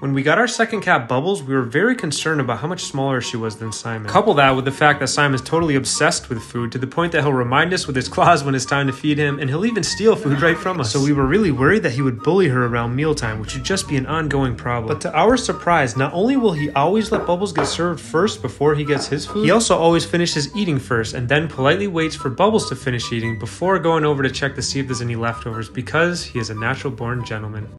When we got our second cat, Bubbles, we were very concerned about how much smaller she was than Simon. Couple that with the fact that Simon's totally obsessed with food to the point that he'll remind us with his claws when it's time to feed him, and he'll even steal food right from us. So we were really worried that he would bully her around mealtime, which would just be an ongoing problem. But to our surprise, not only will he always let Bubbles get served first before he gets his food, he also always finishes eating first and then politely waits for Bubbles to finish eating before going over to check to see if there's any leftovers because he is a natural born gentleman.